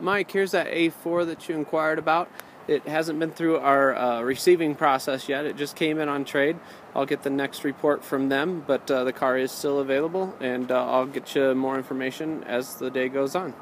Mike, here's that A4 that you inquired about. It hasn't been through our uh, receiving process yet. It just came in on trade. I'll get the next report from them, but uh, the car is still available, and uh, I'll get you more information as the day goes on.